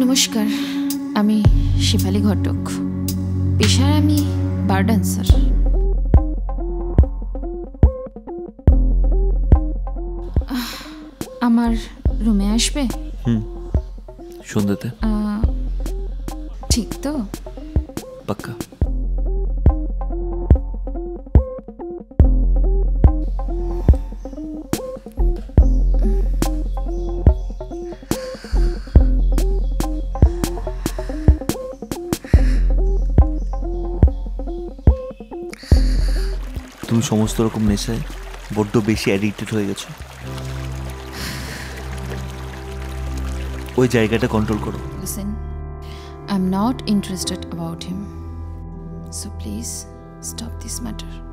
নমস্কার আমি শেফালি ঘটক। পেশার আমি বার ডান্সার। আমার রুমে আসবে? হুম সন্ধ্যাতে। ঠিক তো? পাক্কা। তুমি সমস্ত রকম নেশায় বড্ড বেশি অ্যাডিক্টেড হয়ে গেছো। ওই জায়গাটা কন্ট্রোল করো। Listen I am not interested about him so please stop this matter